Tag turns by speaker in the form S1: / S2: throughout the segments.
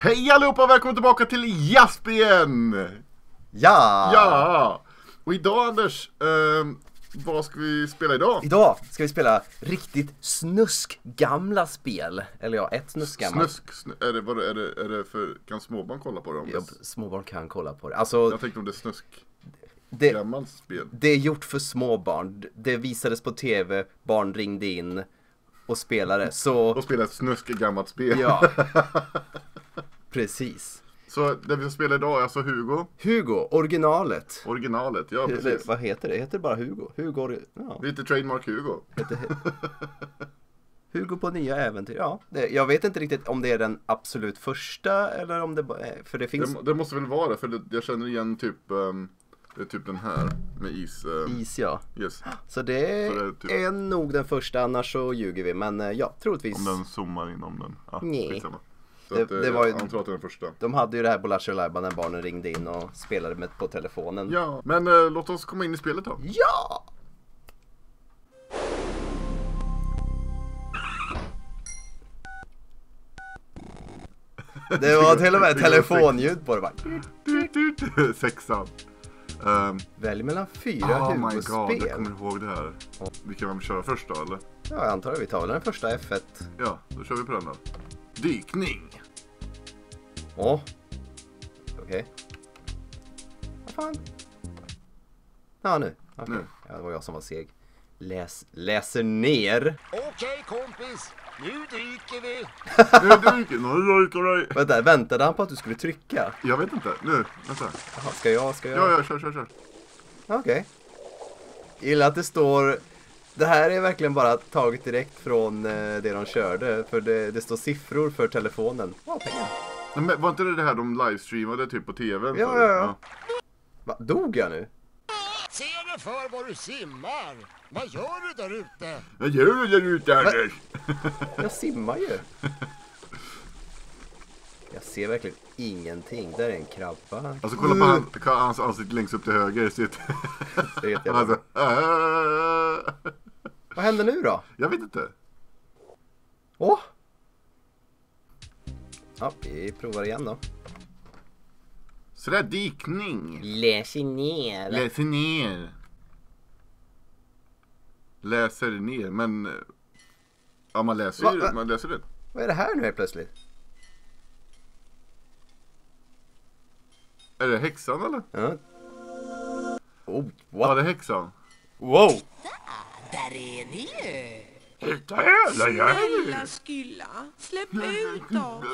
S1: Hej allihopa och välkommen tillbaka till Jasp igen!
S2: Ja!
S1: Ja! Och idag Anders, eh, vad ska vi spela idag?
S2: Idag ska vi spela riktigt snuskgamla spel. Eller ja, ett snuskgammalt.
S1: Snusk, sn är, det, vadå, är, det, är det för, kan småbarn kolla på det? Om
S2: Ja,
S1: det
S2: småbarn kan kolla på det. Alltså,
S1: jag tänkte om det är snusk,
S2: det,
S1: gammalt spel.
S2: det är gjort för små barn. Det visades på tv, barn ringde in och spelade. Så,
S1: Och spela ett snusk gammalt spel.
S2: ja. Precis.
S1: Så det vi ska spela idag är alltså Hugo,
S2: Hugo, originalet.
S1: originalet. Ja,
S2: Eller
S1: precis.
S2: vad heter det? Heter det bara Hugo? Hugo, ja.
S1: Lite trademark Hugo.
S2: Hugo på nya äventyr. Ja, det, jag vet inte riktigt om det är den absolut första eller om det bara är, för det finns
S1: Det, det måste väl vara för det, jag känner igen typ, ehm, det är typ den här med is. ehm,
S2: is ja.
S1: yes.
S2: Så det,
S1: Så det är typ-
S2: är nog den första, annars så ljuger vi. Men eh, ja, troligtvis.
S1: Om den zoomar in om den. Ja,
S2: Nej.
S1: skitsamma.
S2: Det-
S1: att, eh,
S2: det var ju-
S1: Jag antar att det är den första.
S2: De hade ju det här på Lattjo Lajban när barnen ringde in och spelade med på telefonen.
S1: Ja, men eh, låt oss komma in i spelet då.
S2: Ja! Det var till och med telefonljud på det bara.
S1: Sexan. Um,
S2: Välj mellan fyra
S1: oh my god, jag kommer ihåg det här. Vilka man köra först då eller?
S2: Ja, jag antar det. Vi tar väl den första F1.
S1: Ja, då kör vi på den då. Dykning.
S2: Åh. Okej. Vad fan? Ja, nu. Okej.
S1: Nu.
S2: Ja, det var jag som var seg. Läs, läser ner.
S3: Okej kompis, nu dyker vi.
S1: Nu dyker, nu dyker det.
S2: Vänta, väntade han på att du skulle trycka?
S1: Jag vet inte, nu, vänta.
S2: Jaha, ska jag? Ska jag?
S1: Ja, ja, kör, kör, kör.
S2: Okej. Gillar att det står... Det här är verkligen bara taget direkt från eh, det de körde. För det, det står siffror för telefonen. Ja, pengar.
S1: Men var inte det det här de livestreamade typ på tv?
S2: Ja, ja, ja. Va, dog jag nu?
S3: Se dig för var du simmar. Vad gör du där ute?
S1: Vad gör du där ute Anders?
S2: Jag simmar ju. Jag ser verkligen ingenting. Där är en krabba.
S1: Alltså kolla på han, hans ansikte längst upp till höger. Sitt.
S2: Det vet jag,
S1: Alltså, äh,
S2: Vad händer nu då?
S1: jag vet inte.
S2: Åh! Ja, vi provar igen då.
S1: Sådär, dykning.
S2: Läser ner.
S1: Läser ner. Läser ner, men... Ja, man läser
S2: Va-
S1: ju
S2: va-
S1: man läser det.
S2: Vad är det här nu helt plötsligt?
S1: Är det häxan eller?
S2: Ja. Oh,
S1: Ja,
S2: what?
S1: det är häxan.
S2: Wow!
S4: Där är ni ju!
S1: Hela
S4: Snälla Skylla, släpp ut dem!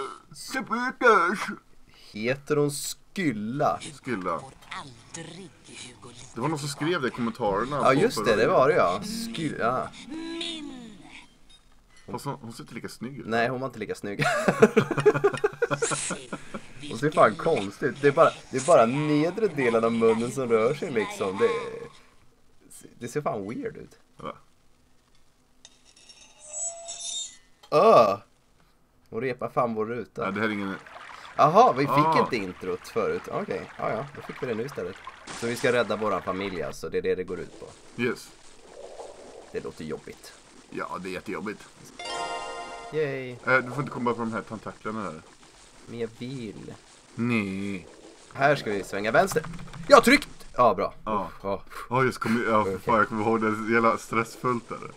S2: Heter hon Skylla?
S1: Skylla.
S4: Aldrig Hugo
S1: Det var någon som skrev det i kommentarerna.
S2: Ja just det, det var det ja. Skylla.
S4: Min!
S1: Fast hon, hon ser inte lika snygg ut.
S2: Nej, hon var inte lika snygg. Hon ser fan konstig ut. Det är bara, det är bara nedre delen av munnen som rör sig liksom. Det, det ser fan weird ut.
S1: Va?
S2: Öh! Hon repar fan vår ruta.
S1: Nej, det här är ingen...
S2: Jaha, vi fick
S1: Ah.
S2: inte introt förut. Okej, ja ja, då fick vi det nu istället. Så vi ska rädda våran familj alltså, det är det det går ut på.
S1: Yes.
S2: Det låter jobbigt.
S1: Ja, det är jättejobbigt.
S2: Yay,
S1: Äh, du får inte komma på de här tentaklerna här.
S2: men jag vill.
S1: Nej.
S2: Här ska vi svänga vänster. Jag tryckt! Ja, bra.
S1: Ja.
S2: Ja.
S1: Ja, just kom, ja, för fan, jag kommer ihåg det. är Jävla stressfullt är det.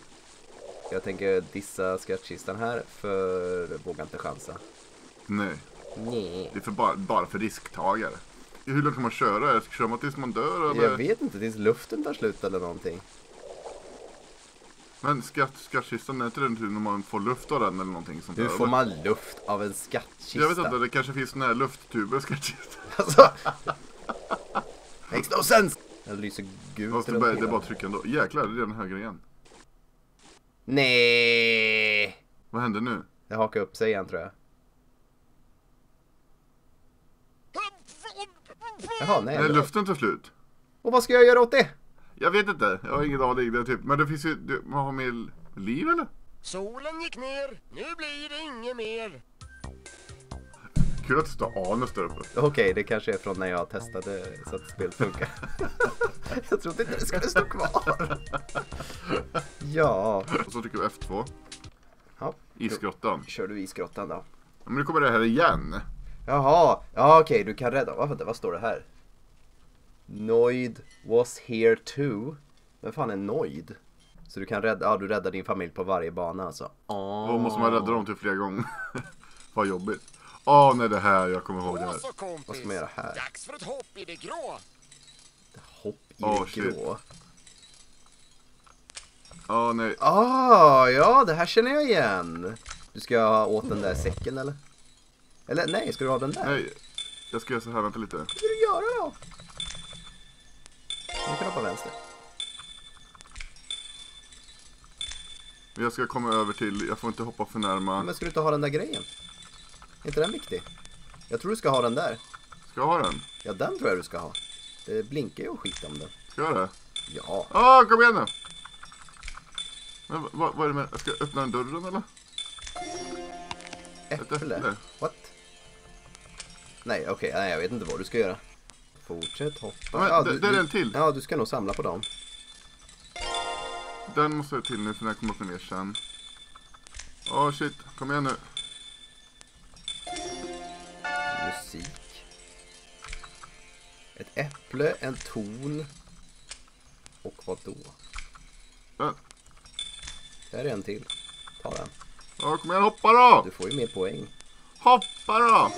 S2: Jag tänker dissa skattkistan här för vågar inte chansa.
S1: Nej.
S2: Nej.
S1: Det är för bara, bara för risktagare. Hur långt kan man köra? Kör man tills man dör eller?
S2: Jag vet inte, tills luften tar slut eller någonting.
S1: Men skatt, skattkistan, är inte den typ när man får luft av den eller någonting sånt
S2: Hur
S1: där?
S2: får
S1: eller?
S2: man luft av en skattkista?
S1: Jag vet inte, det kanske finns såna här lufttuber i skattkistan.
S2: Alltså. Makes no sense! Den lyser gult
S1: Fast det, bara, det är bara trycka ändå. Jäklar, det är den höger igen.
S2: Nej.
S1: Vad händer nu?
S2: Det hakar upp sig igen tror jag. Jaha, nej. Bra.
S1: luften tar slut.
S2: Och vad ska jag göra åt det?
S1: Jag vet inte, jag har ingen aning. Det är typ, men det finns ju, man har mer liv eller?
S3: Solen gick ner, nu blir det inget mer.
S1: Kul att det står anus där uppe.
S2: Okej, det kanske är från när jag testade så att spelet funkar. jag trodde inte det skulle stå kvar. ja.
S1: Och så trycker vi F2.
S2: ja.
S1: Isgrottan.
S2: Kör du isgrottan då?
S1: Ja, men nu kommer det här igen.
S2: Jaha, ja okej du kan rädda. Vad, vad står det här? Noid was here too. Vem fan är Noid? Så du kan rädda, ja du räddar din familj på varje bana alltså.
S1: Då måste man rädda dem till flera gånger. Vad jobbigt. Åh nej det här, jag kommer ihåg det här.
S2: Vad ska man göra här?
S3: Dags för ett hopp i det grå.
S2: Hopp i
S1: Åh,
S2: det
S1: shit.
S2: grå.
S1: Åh nej.
S2: Ah, ja det här känner jag igen. Du ska ha åt den där säcken eller? Eller nej, ska du ha den där?
S1: Nej. Jag ska göra så här, vänta lite.
S2: Vad ska du göra då? Du kan hoppa vänster.
S1: Jag ska komma över till, jag får inte hoppa för närma.
S2: Men ska du inte ha den där grejen? Är inte den viktig? Jag tror du ska ha den där.
S1: Ska jag ha den?
S2: Ja, den tror jag du ska ha. Det blinkar ju och skit om den.
S1: Ska jag det?
S2: Ja.
S1: Åh, kom igen nu! Men vad, vad, är det med, jag ska öppna den dörren eller?
S2: Äpple.
S1: äpple.
S2: What? Nej, okej. nej, jag vet inte vad du ska göra. Fortsätt hoppa.
S1: Men,
S2: ja,
S1: det- det är en till.
S2: Ja, du ska nog samla på dem.
S1: Den måste jag till nu för den här kommer upp och ner sen. Åh shit, kom igen nu.
S2: Ett äpple, en ton. Och vad då?
S1: Ja,
S2: Där är en till. Ta den.
S1: Ja, kom igen, hoppa då!
S2: Du får ju mer poäng.
S1: Hoppa då!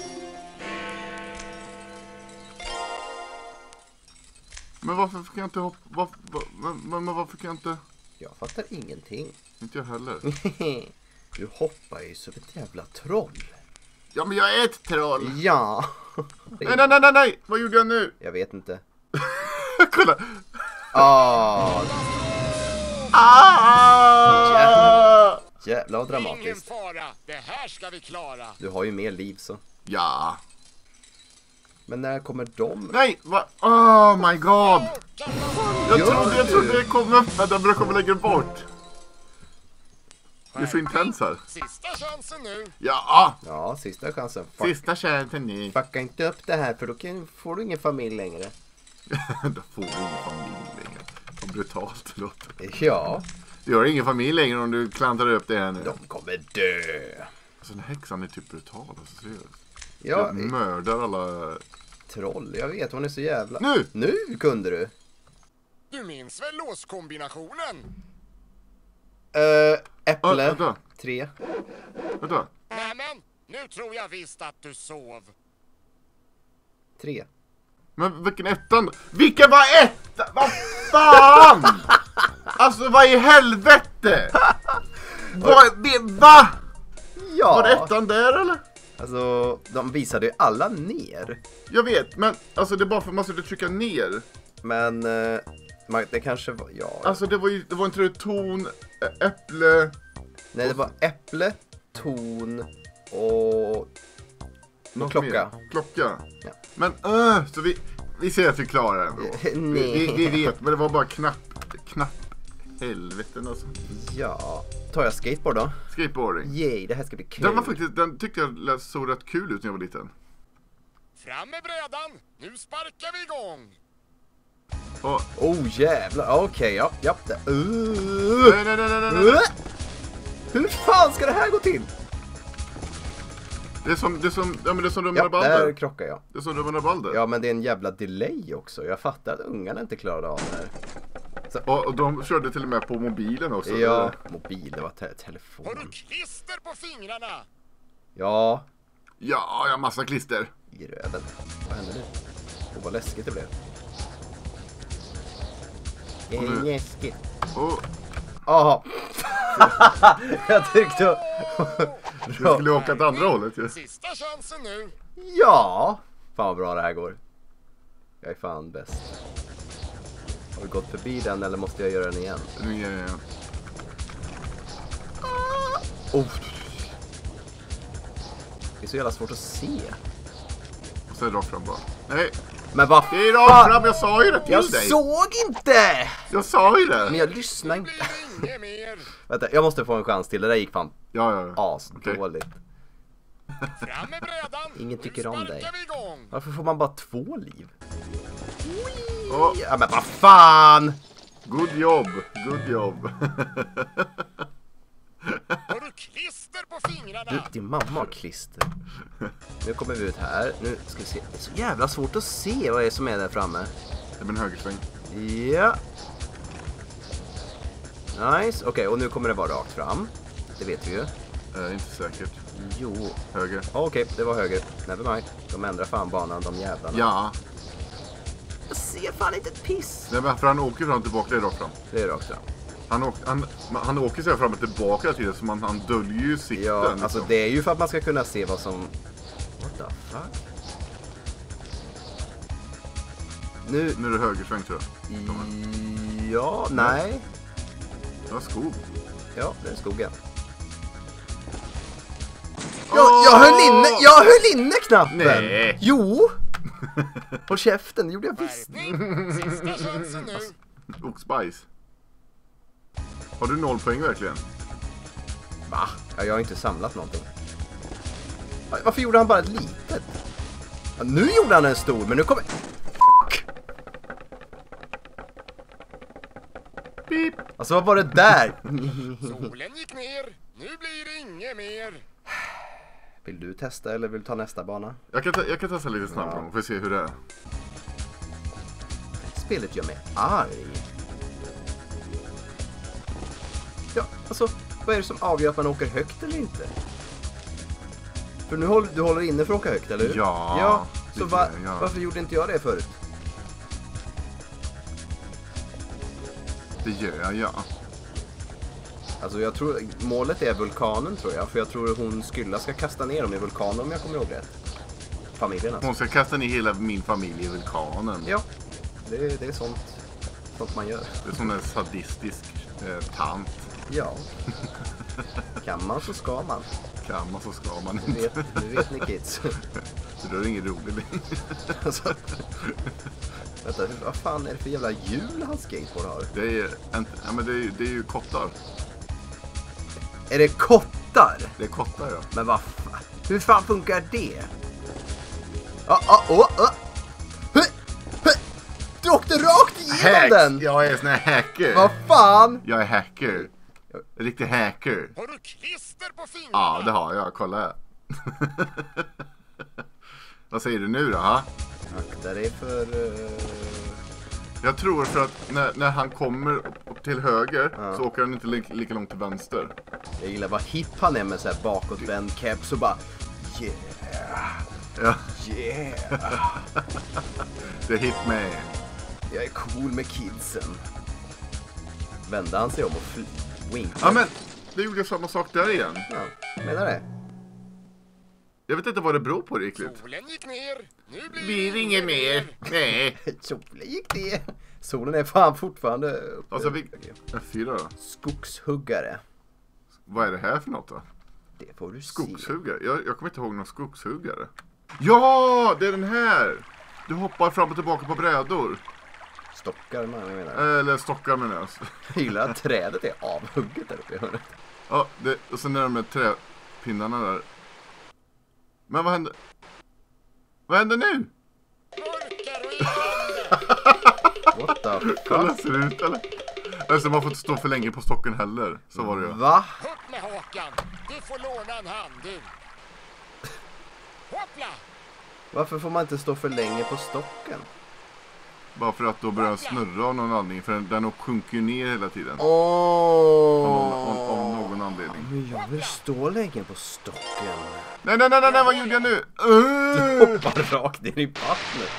S1: Men varför kan jag inte hoppa? Varför, var, men, men, men varför kan jag inte?
S2: Jag fattar ingenting.
S1: Inte jag heller.
S2: Du hoppar ju som ett jävla troll.
S1: Ja men jag är ett troll!
S2: Ja.
S1: Nej nej nej nej nej! Vad gjorde jag nu?
S2: Jag vet inte.
S1: Kolla!
S2: Ah,
S1: Ah!
S2: jävla vad
S3: Ingen
S2: dramatiskt.
S3: fara. Det här ska vi klara.
S2: Du har ju mer liv så.
S1: Ja.
S2: Men när kommer de?
S1: Nej! Va? Oh my god! Jag
S2: Gör
S1: trodde, jag
S2: du?
S1: trodde det kom upp men den kommer längre bort. Det är så intens här.
S3: Sista chansen nu.
S1: Ja!
S2: Ja, sista chansen. Fuck,
S1: Sista chansen nu.
S2: fucka inte upp det här för då kan, får du ingen familj längre.
S1: Då får du ingen familj längre. Vad brutalt det låter.
S2: Ja,
S1: Du har ingen familj längre om du klantar upp det här nu.
S2: de kommer dö.
S1: Alltså den här häxan är typ brutal. Alltså seriöst.
S2: Ja,
S1: Jag mördar alla...
S2: troll. Jag vet, hon är så jävla...
S1: Nu!
S2: Nu kunde du.
S3: Du minns väl låskombinationen?
S2: Uh, Äpple.
S1: vänta,
S2: Tre.
S1: vänta.
S3: Nämen, nu tror jag visst att du sov.
S2: Tre.
S1: Men vilken ettan? Vilken var ettan? Vad fan! Alltså vad i helvete? Vad, det, va?
S2: Ja.
S1: Var det ettan där eller?
S2: Alltså, de visade ju alla ner.
S1: Jag vet, men alltså det är bara för att man skulle trycka ner.
S2: Men eh, man- det kanske var... Ja.
S1: Alltså det var ju, det var inte det ton, äpple,
S2: Nej, det var äpple, ton och...
S1: något
S2: klocka.
S1: mer. Klocka.
S2: Ja.
S1: Men öh, så vi, vi ser att vi klarar den. Vi,
S2: Nej.
S1: vi, vi vet, men det var bara knapp, knapp helveten alltså.
S2: Ja. Tar jag skateboard då?
S1: Skateboarding.
S2: Yay, det här ska bli kul.
S1: Den var faktiskt, den tyckte jag lät så rätt kul ut när jag var liten.
S3: Fram med brädan. Nu sparkar vi igång.
S1: Och,
S2: Oh jävlar, okej, ja, ja. det- Uh.
S1: nej, nej, nej, nej, nej, nej.
S2: Uh. Hur fan ska det här gå till?
S1: Det är som, det är som, ja men det är som
S2: Ja,
S1: Rummen och Balder.
S2: där krockar jag.
S1: Det är som Rummen och Balder.
S2: Ja, men det är en jävla delay också. Jag fattar att ungarna inte klarade av det här.
S1: Och, och de körde till och med på mobilen också.
S2: Ja, mobil, det var te
S3: Har
S2: telefon.
S3: du klister på fingrarna?
S2: Ja,
S1: Ja, jag har massa klister.
S2: i röven. Vad händer nu? Åh, vad läskigt det blev.
S1: Och nu-
S2: Läskigt. Jaha. jag tyckte...
S1: vi skulle åka åt andra hållet ju.
S3: Sista chansen nu.
S2: Ja! Fan vad bra det här går. Jag är fan bäst. Har vi gått förbi den eller måste jag göra den igen?
S1: Nu ger jag igen.
S2: Oh. Det är så jävla svårt att se.
S1: Och sen rakt fram bara. Nej,
S2: Men vad
S1: det är rakt fram. Jag sa ju det till
S2: Jag
S1: dig.
S2: såg inte!
S1: Jag sa ju
S2: Men
S1: det.
S2: jag lyssnar inte.
S3: Blir det inget mer.
S2: Vänta, jag måste få en chans till. Det där gick fan
S1: Ja, ja, ja.
S2: asdåligt.
S3: Fram med brädan.
S2: Ingen tycker om dig. Varför får man bara två liv?
S1: Åh,
S2: Ja men vad fan!
S1: good jobb, good jobb.
S3: Har du klister på fingrarna?
S2: Du, din mamma har klister. Nu kommer vi ut här. Nu ska vi se. Det är så jävla svårt att se vad det är som är där framme.
S1: Det blir en högersväng.
S2: Ja. Nice. Okej, och nu kommer det vara rakt fram. Det vet vi ju.
S1: Eh, inte säkert.
S2: Jo.
S1: Höger.
S2: Okej, det var höger. Never mind. De ändrar fan banan, de jävlarna.
S1: Ja.
S2: Jag ser fan inte ett piss.
S1: Nej, men för han åker fram och tillbaka, det är rakt fram.
S2: Det är rakt fram.
S1: Han, åker, han, han åker så här fram och tillbaka hela tiden så man, han döljer ju sikten.
S2: Ja,
S1: liksom.
S2: alltså det är ju för att man ska kunna se vad som... What the fuck? Nu...
S1: Nu är det högersväng tror jag.
S2: Ja, nej.
S1: Det var skog.
S2: Ja, det är skogen. Jag, jag höll inne, jag höll inne knappen!
S1: Nej.
S2: Jo! Håll käften, det gjorde jag visst.
S3: Sista chansen nu.
S1: Oxbajs. Har du noll poäng verkligen?
S2: Va? Ja, jag har inte samlat någonting. Varför gjorde han bara ett litet? Ja, nu gjorde han en stor, men nu kommer... Fuck!
S1: Pip.
S2: Alltså vad var det där?
S3: Solen gick ner. Nu blir det inget mer.
S2: Vill du testa eller vill du ta nästa bana?
S1: Jag kan, jag kan testa lite snabbt
S2: Ja.
S1: att se hur det är.
S2: Spelet gör mig arg. Alltså vad är det som avgör att man åker högt eller inte? För nu håller du håller inne för att åka högt, eller hur?
S1: Ja,
S2: ja så va,
S1: jag.
S2: varför gjorde inte jag det förut?
S1: Det gör jag, ja.
S2: Alltså jag tror, målet är vulkanen tror jag. För jag tror hon Skylla ska kasta ner dem i vulkanen om jag kommer ihåg rätt. Familjen alltså.
S1: Hon ska kasta ner hela min familj i vulkanen.
S2: Ja, det, det är sånt, sånt man gör.
S1: Det är sån där sadistisk eh, tant.
S2: Ja. Kan man så ska man.
S1: Kan man så ska man
S2: Nu
S1: inte.
S2: vet, nu vet ni kids.
S1: Så det är inget roligt längre.
S2: Alltså, vänta, vad fan är det för jävla hjul hans skateboard har?
S1: Det är, en, ja, men det är, det är ju kottar.
S2: Är det kottar?
S1: Det är kottar ja.
S2: Men vad fan, hur fan funkar det? Ah, ah, oh, ah. Huh, huh. Du åkte rakt igenom den!
S1: Jag är en sån här hacker.
S2: Vad fan?
S1: Jag är hacker. En riktig hacker.
S3: Har du klister på fingrarna?
S1: Ja, det har jag. Kolla här. Vad säger du nu då? Ha?
S2: Akta dig för... eh,
S1: Jag tror för att när, när han kommer upp till höger
S2: Ja.
S1: så åker han inte li, lika långt till vänster.
S2: Jag gillar vad hipp han är med så här bakåtvänd keps och bara Yeah,
S1: Ja,
S2: yeah.
S1: det är hitman.
S2: Jag är cool med kidsen. Vände han sig om och fl- winkade.
S1: Ja men, det gjorde samma sak där igen.
S2: Ja, menar det.
S1: Jag vet inte vad det beror på riktigt.
S3: Solen gick ner. Nu blir,
S1: Blir inget mer. Nej.
S2: Solen gick det. Solen är fan fortfarande uppe.
S1: Alltså, vi... F4 då?
S2: Skogshuggare.
S1: Vad är det här för något då?
S2: Det får du se.
S1: Skogshuggare? Jag, jag kommer inte ihåg någon skogshuggare. Ja, det är den här! Du hoppar fram och tillbaka på brädor.
S2: Stockar man jag menar.
S1: Eller stockar menar jag.
S2: Jag gillar att trädet är avhugget där uppe i hörnet.
S1: Ja, det, och sen är de med träpinnarna där. Men vad händer? Vad händer nu?
S2: What the
S1: Kolla
S2: fuck?
S1: ser det ut eller? Alltså man får inte stå för länge på stocken heller. Så var det ju.
S2: Va?
S3: Upp med hakan. Du får låna en hand du. Hoppla!
S2: Varför får man inte stå för länge på stocken?
S1: Bara för att då börjar den snurra av någon anledning. För den, den sjunker ju ner hela tiden.
S2: Åh!
S1: Av, av, av någon anledning.
S2: Men jag vill stå länge på stocken.
S1: Nej, nej, nej, nej, nej vad gjorde jag nu? Uh!
S2: Hoppar rakt ner i vattnet.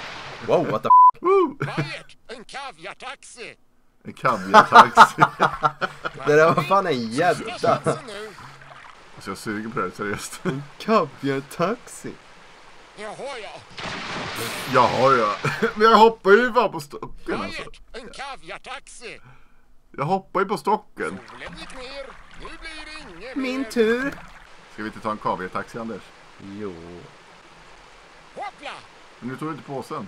S2: Wow, what the!
S3: Vajert, en kaviartaxi.
S1: En kaviartaxi.
S2: Det där var fan en gädda.
S1: alltså jag suger på det här seriöst.
S2: Kaviartaxi.
S3: Jaha ja.
S1: Jaha ja. Men jag hoppar ju bara på stocken alltså.
S3: En kaviartaxi.
S1: Jag hoppar ju på stocken.
S3: Solen gick ner. Nu blir det inget
S2: Min
S3: mer.
S2: tur.
S1: Ska vi inte ta en kaviartaxi Anders?
S2: Jo.
S3: Hoppla!
S1: Men nu tog du inte påsen.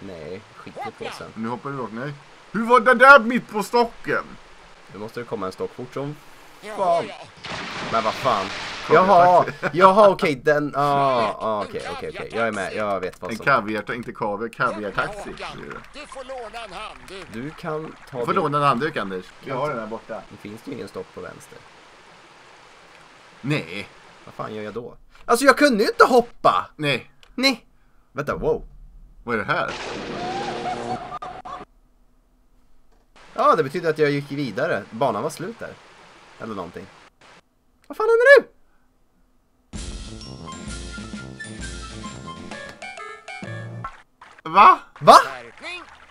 S2: Nej, skit i påsen.
S1: Nu hoppar du rakt. Nej. Hur var det där mitt på stocken?
S2: Nu måste det komma en stock fort som... Fan.
S3: ja.
S2: Men vad fan. Jaha, jaha okej den... Ah, ah, okej, okej, okej. Jag är med, jag vet vad
S1: En
S2: som...
S1: kaviar, inte kaviar, kaviartaxi.
S3: Du får låna en hand du.
S2: Kan ta
S1: Du får låna en handduk Anders. Jag har den här borta.
S2: Det finns ju ingen stopp på vänster.
S1: Nej.
S2: Vad fan gör jag då? Alltså jag kunde ju inte hoppa!
S1: Nej,
S2: Nej! Vänta, wow.
S1: vad är det här?
S2: Ja, det betyder att jag gick vidare. Banan var slut där. Eller någonting. Vad fan händer nu?
S1: Va?
S2: Va?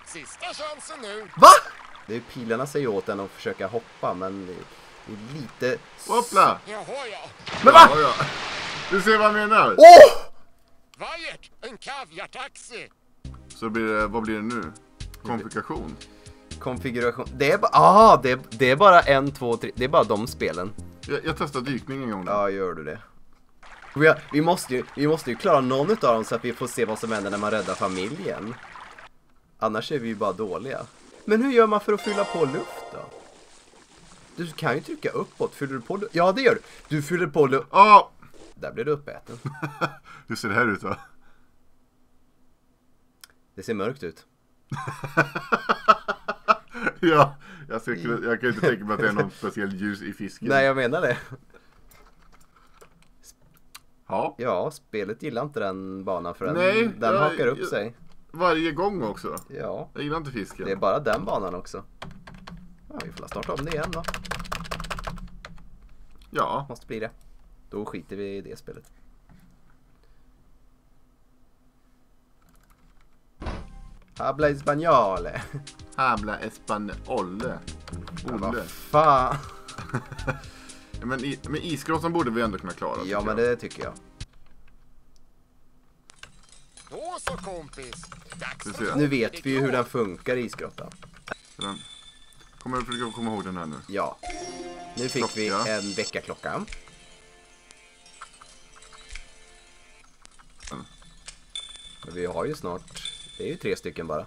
S3: Sista chansen nu.
S2: Va? Det är pilarna säger åt en att försöka hoppa, men det är lite...
S1: Hoppla!
S3: Jaha ja.
S2: Men va?
S1: Ja, ja. Du ser vad jag menar?
S2: Åh!
S3: Vajert, en kaviartaxi.
S1: Så blir det, vad blir det nu? Komplikation?
S2: Konfiguration. Det är bara... Ah, det, det är bara en, två, tre. Det är bara de spelen.
S1: Jag, jag testar dykning en gång.
S2: Ja, gör du det. Vi, vi, måste ju, vi måste ju klara någon utav dem så att vi får se vad som händer när man räddar familjen. Annars är vi ju bara dåliga. Men hur gör man för att fylla på luft då? Du kan ju trycka uppåt. Fyller du på luft? Ja, det gör du. Du fyller på luft.
S1: Ja!
S2: Där blir du uppäten.
S1: Hur ser det här ut då?
S2: Det ser mörkt ut.
S1: ja, jag, ser, jag kan inte tänka mig att det är någon speciell ljus i fisken.
S2: Nej, jag menar det.
S1: Ja,
S2: Ja, spelet gillar inte den banan för den,
S1: Nej,
S2: den
S1: jag-
S2: hakar upp
S1: jag-
S2: sig.
S1: varje gång också.
S2: Ja,
S1: Jag gillar inte fisken.
S2: det är bara den banan också. Ja, vi får starta om det igen då.
S1: Ja,
S2: Måste bli det. Då skiter vi i det spelet. Habla españole.
S1: habla españole.
S2: Ja, vad fan.
S1: Men, i, men isgrottan borde vi ändå kunna klara.
S2: Ja, men
S1: jag.
S2: det tycker jag.
S3: Då så kompis. Dags
S1: Vi.
S2: Nu vet vi ju hur den funkar i isgrottan.
S1: Den. Kommer jag försöka komma ihåg den här nu.
S2: Ja. Nu fick vi
S1: Klocka.
S2: en väckarklocka.
S1: Mm.
S2: Men vi har ju snart, det är ju tre stycken bara.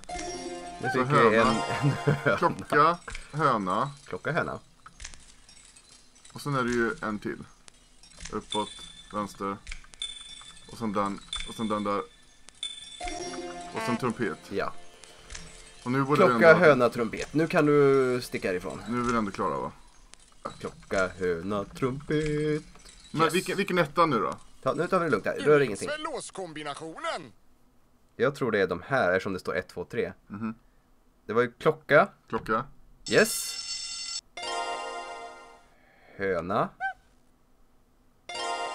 S2: Nu fick vi en,
S1: höna.
S2: en höna.
S1: Klocka, höna
S2: klocka höna.
S1: och sen är det ju en till. Uppåt, vänster. Och sen den, och sen den där. Och sen trumpet.
S2: Ja.
S1: Och nu borde vi
S2: Klocka,
S1: ändå,
S2: höna, trumpet. Nu kan du sticka härifrån.
S1: Nu är vi ändå klara va?
S2: Klocka, höna, trumpet.
S1: Men
S2: Yes.
S1: vilken, vilken etta nu då?
S2: Ta, nu tar vi det lugnt här, rör
S3: Du
S2: ingenting.
S3: låskombinationen?
S2: Jag tror det är de här eftersom det står 1, 2, 3.
S1: Mhm.
S2: Det var ju klocka.
S1: Klocka.
S2: Yes. Höna,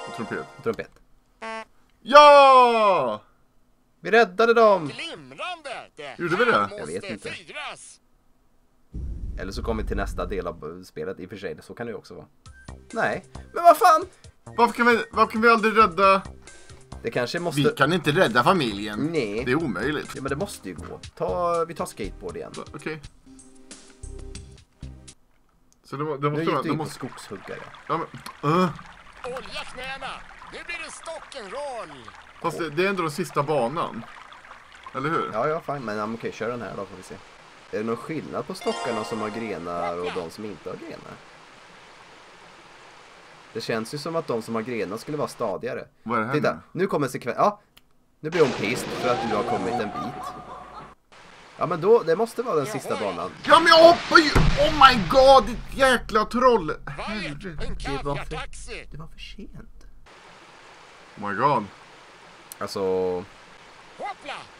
S1: Och trumpet.
S2: trumpet.
S1: Ja!
S2: Vi räddade dem!
S3: Glimrande! Det
S1: Gjorde vi det?
S2: Jag vet inte.
S3: firas.
S2: Eller så kommer vi till nästa del av spelet i och för sig. Så kan det ju också vara. Nej, men vad fan!
S1: Varför kan vi, varför kan vi aldrig rädda...
S2: Det kanske måste...
S1: Vi kan inte rädda familjen.
S2: Nej.
S1: Det är omöjligt.
S2: Ja men det måste ju gå. Ta... Vi tar skateboard igen.
S1: Okej. Så det, det
S2: Nu
S1: måste
S2: gick
S1: vara...
S2: du in på skogshuggare.
S1: ja, men, uh,
S3: Olja knäna. Nu blir det stock'n'roll.
S1: fast det, det är ändå den sista banan. Eller hur?
S2: Ja, ja, fine. Men okej, kör den här då får vi se. Är det någon skillnad på stockarna som har grenar och de som inte har grenar? Det känns ju som att de som har grenar skulle vara stadigare.
S1: Vad är det här
S2: Titta,
S1: nu?
S2: nu kommer sekvens. Ja, nu blir hon pissed för att du har kommit en bit. Ja, men då, det måste vara den sista banan.
S1: Ja men jag hoppar ju! Oh my god, ditt jäkla troll! Herre.
S2: Det var för-. Det var för sent.
S1: Oh my god.
S2: Alltså!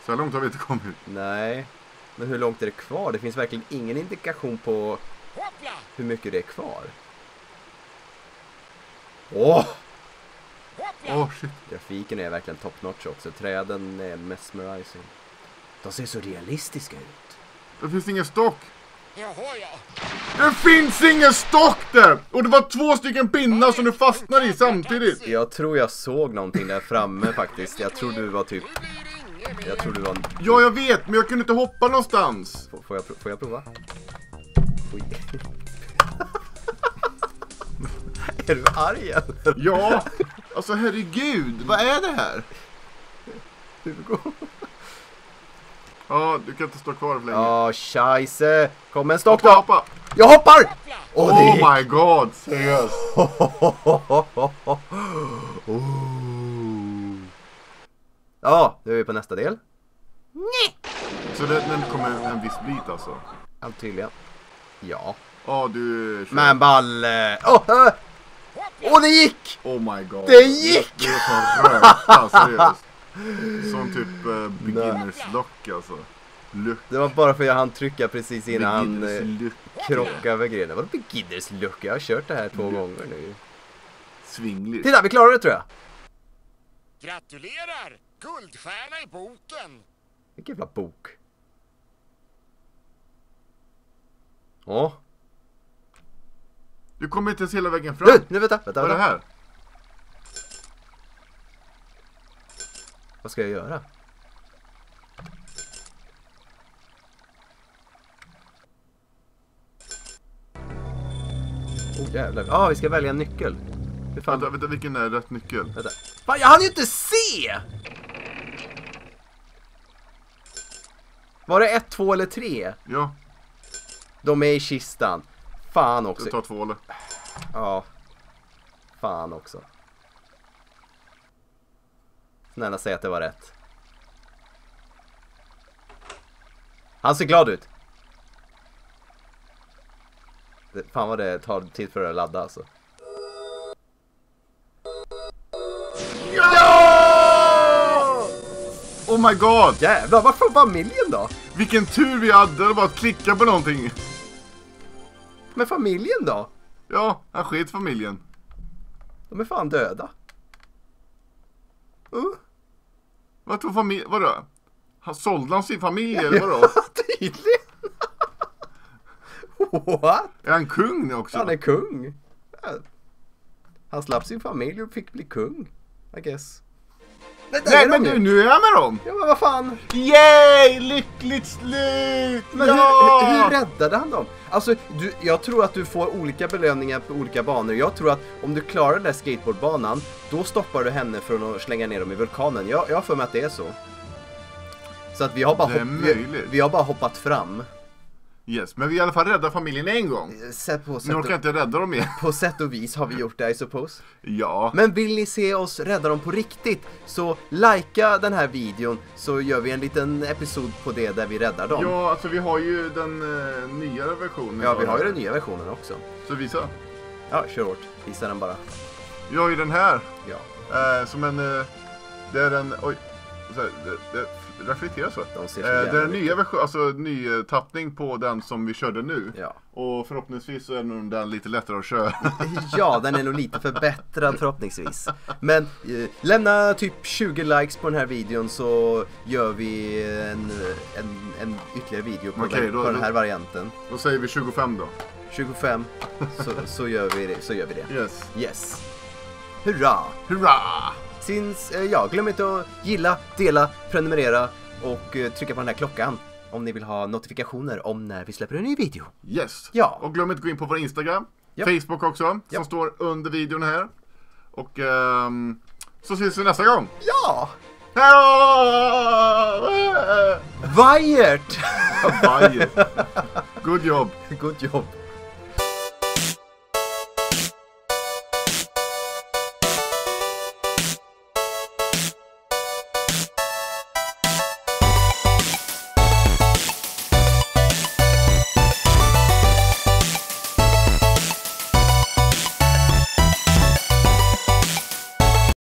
S1: Så här långt har vi inte kommit.
S2: nej. Men hur långt är det kvar? Det finns verkligen ingen indikation på hur mycket det är kvar. Åh!
S1: Åh oh, shit.
S2: Grafiken är verkligen top notch också. Träden är mesmerizing. De ser så realistiska ut.
S1: Det finns ingen stock.
S3: Jaha ja.
S1: Det finns ingen stock där! Och det var två stycken pinnar som du fastnar i samtidigt.
S2: Jag tror jag såg någonting där framme faktiskt. Jag tror du var typ... Jag tror du var...
S1: Ja, jag vet, men jag kunde inte hoppa någonstans.
S2: Får- Får jag, får jag prova? Oj. är du arg eller?
S1: Ja, alltså herregud, vad är det här?
S2: Hugo?
S1: Ja, du kan inte stå kvar för länge.
S2: Ja, scheisse! Kom en stock
S1: Hoppa,
S2: då!
S1: hoppa.
S2: Jag hoppar!
S1: Oh
S2: gick!
S1: my god, seriöst.
S2: Oh. Ja, nu är vi på nästa del.
S1: Så det, den kommer en viss bit alltså?
S2: Allt tydligen. Ja.
S1: Ja, du kör.
S2: Men balle! Åh! äh! Åh, det gick!
S1: Oh my god.
S2: Det gick!
S1: Det är som röta, seriöst. Som typ uh, beginners lock alltså. Luck.
S2: Det var bara för att jag hann trycka precis innan han
S1: Beginners
S2: eh,
S1: luck.
S2: krockade över grenen. Vadå beginners look? Jag har kört det här två gånger nu.
S1: Svingligt.
S2: Titta, vi klarade det tror jag.
S3: Gratulerar! Guldstjärna i boken!
S2: Vilken jävla bok. Ja.
S1: Du kommer inte ens hela vägen fram.
S2: Nu, nu vänta, vänta,
S1: Vad är det här?
S2: Vad ska jag göra? Oh jävlar. Ja, ah, vi ska välja en nyckel. Hur fan?
S1: Vänta, vänta, vilken är rätt nyckel?
S2: Vänta. Fan, jag hann ju inte se! Var det ett, två eller tre?
S1: Ja,
S2: De är i kistan. Fan också.
S1: jag tar två eller?
S2: Ja. Fan också. Snälla säg att det var rätt. Han ser glad ut. Det- Fan vad det tar tid för att ladda alltså.
S1: Oh my god!
S2: Jävlar, varför familjen då?
S1: Vilken tur vi hade, det var att klicka på någonting.
S2: Men familjen då?
S1: Ja, han sket familjen.
S2: De är fan döda. Uh,
S1: Vad tog familj... Vadå? Han sålde han sin familj eller vadå?
S2: tydligen. What?
S1: Är han kung nu också?
S2: Han är kung. Ja. Han slapp sin familj och fick bli kung. I guess. Nej, där
S1: Nej men
S2: ju.
S1: nu är jag med dem!
S2: Ja men vad fan.
S1: Yay! Lyckligt slut!
S2: Men
S1: ja!
S2: hur, hur räddade han dem? Alltså, du, jag tror att du får olika belöningar på olika banor. Jag tror att om du klarar den där skateboardbanan, då stoppar du henne från att slänga ner dem i vulkanen. Jag, jag har för mig att det är så. Så att vi har bara, hopp, vi, vi har bara hoppat fram.
S1: Yes, men vi i alla fall räddade familjen en gång.
S2: Sätt på,
S1: Nu
S2: sätt
S1: orkar jag inte rädda dem mer.
S2: på sätt och vis har vi gjort det, I suppose.
S1: Ja.
S2: Men vill ni se oss rädda dem på riktigt så likea den här videon så gör vi en liten episod på det där vi räddar dem.
S1: Ja, alltså vi har ju den uh, nyare versionen.
S2: Ja, vi har ju
S1: den.
S2: den nya versionen också.
S1: Så visa.
S2: Ja, kör hårt. Visa den bara.
S1: Vi har ju den här.
S2: Ja.
S1: eh, som en... eh, det är en... Oj. Så här, det, det reflekterar så.
S2: De ser så
S1: Eh, det är
S2: jävla
S1: en nya version, alltså ny eh, tappning på den som vi körde nu.
S2: Ja.
S1: Och förhoppningsvis så är nog den lite lättare att köra.
S2: ja, den är nog lite förbättrad förhoppningsvis. Men eh, lämna typ 20 likes på den här videon så gör vi en, en, en ytterligare video på,
S1: Okej,
S2: den,
S1: då-
S2: på den här
S1: då-
S2: varianten.
S1: Då säger vi 25 då.
S2: 25 så, så, gör vi det, så gör vi det.
S1: Yes.
S2: Yes. Hurra!
S1: Hurra!
S2: Syns, eh, ja, glöm inte att gilla, dela, prenumerera och eh, trycka på den här klockan om ni vill ha notifikationer om när vi släpper en ny video.
S1: Yes.
S2: Ja.
S1: Och glöm inte att gå in på vår Instagram.
S2: Ja.
S1: Facebook också. Som
S2: Ja.
S1: står under videon här. Och ehm, så ses vi nästa gång.
S2: Ja! Vajert!
S1: Bye. Good job.
S2: Good jobb!